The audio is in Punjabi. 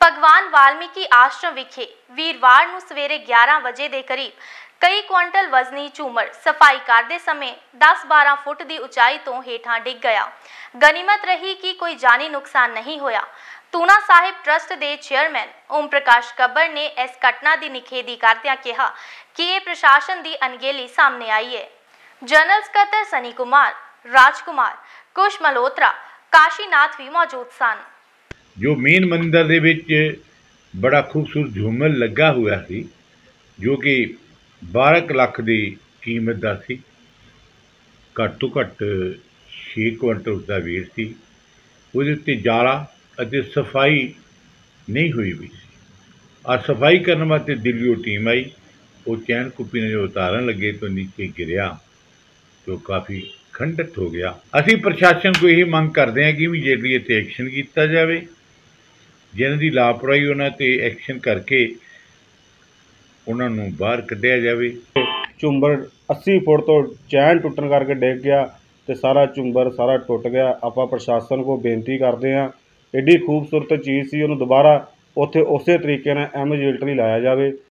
ਭਗਵਾਨ ਵਾਲਮੀਕੀ ਆਸ਼ਰਮ ਵਿਖੇ ਵੀਰਵਾਰ ਨੂੰ ਸਵੇਰੇ 11 ਵਜੇ ਦੇ ਕਰੀਬ ਕਈ ਕੁਇੰਟਲ ਵਜ਼ਨੀ ਝੂਮਰ ਸਫ਼ਾਈ ਕਰਦੇ ਸਮੇਂ 10-12 ਫੁੱਟ ਦੀ ਉਚਾਈ ਤੋਂ ਹੇਠਾਂ ਡਿੱਗ ਗਿਆ। ਗਨੀਮਤ ਰਹੀ ਕਿ ਕੋਈ ਜਾਨੀ ਨੁਕਸਾਨ ਨਹੀਂ ਹੋਇਆ। ਤੂਨਾ ਸਾਹਿਬ ਟਰਸਟ ਦੇ ਚੇਅਰਮੈਨ ਓਮ ਪ੍ਰਕਾਸ਼ ਕੱਬਰ ਨੇ ਇਸ ਘਟਨਾ ਦੀ ਨਿਖੇਧੀ ਕਰਦਿਆਂ ਕਿਹਾ ਕਿ ਇਹ ਪ੍ਰਸ਼ਾਸਨ ਦੀ ਅਣਗਹਿਲੀ ਸਾਹਮਣੇ ਆਈ ਹੈ। ਜਨਰਲ ਸਕੱਤਰ ਸਨੀ ਕੁਮਾਰ ਰਾਜ ਕੁਮਾਰ ਕੁਸ਼ ਮਲਹੋਤਰਾ, ਕਾਸ਼ੀਨਾਥ ਵੀ ਮੌਜੂਦ ਸਨ। ਜੋ ਮੇਨ ਮੰਦਰ ਦੇ ਵਿੱਚ ਬੜਾ ਖੂਬਸੂਰਤ ਝੂਮਰ ਲੱਗਾ ਹੋਇਆ ਸੀ, ਜੋ ਕਿ 12 ਕੁ ਲੱਖ ਦੀ ਕੀਮਤ ਦਾ ਸੀ। ਘੱਟ ਤੋਂ ਘੱਟ 6 ਕੁਇੰਟਲ ਉਸਦਾ weight ਸੀ। ਉਹਦੇ ਉੱਤੇ ਜਾਲਾ ਅਤੇ ਸਫ਼ਾਈ ਨਹੀਂ ਹੋਈ ਵੀ ਸੀ। ਆ ਸਫ਼ਾਈ ਕਰਨ ਵਾਸਤੇ ਦਿੱਲੀੋਂ ਟੀਮ ਆਈ। ਉਹ ਚੈਨ ਕੁੱਪੀ ਨੇ ਜੋ ਉਤਾਰਨ ਲੱਗੇ ਤੋਂ ਨੀਚੇ ਗਿਰਿਆ। ਜੋ ਕਾਫੀ ਖੰਡਿਤ ਹੋ ਗਿਆ। ਅਸੀਂ ਪ੍ਰਸ਼ਾਸਨ ਕੋ ਇਹ ਮੰਗ ਕਰਦੇ ਹਾਂ ਕਿ ਵੀ ਇਮੀਡੀਏਟਲੀ ਇੱਥੇ ਐਕਸ਼ਨ ਕੀਤਾ ਜਾਵੇ। ਜਿਨ੍ਹਾਂ ਦੀ ਲਾਪਰਵਾਹੀ ਉਹਨਾਂ ਤੇ ਐਕਸ਼ਨ ਕਰਕੇ ਉਹਨਾਂ ਨੂੰ ਬਾਹਰ ਕੱਢਿਆ ਜਾਵੇ। ਝੁੰਬਰ 80 ਫੁੱਟ ਤੋਂ ਚੈਨ ਟੁੱਟਣ ਕਰਕੇ ਡਿੱਗ ਗਿਆ ਤੇ ਸਾਰਾ ਝੁੰਬਰ ਸਾਰਾ ਟੁੱਟ ਗਿਆ। ਆਪਾਂ ਪ੍ਰਸ਼ਾਸਨ ਕੋ ਬੇਨਤੀ ਕਰਦੇ ਹਾਂ ਐਡੀ ਖੂਬਸੂਰਤ ਚੀਜ਼ ਸੀ, ਉਹਨੂੰ ਦੁਬਾਰਾ ਉੱਥੇ ਉਸੇ ਤਰੀਕੇ ਨਾਲ ਇਮੀਡੀਏਟਲੀ ਲਾਇਆ ਜਾਵੇ।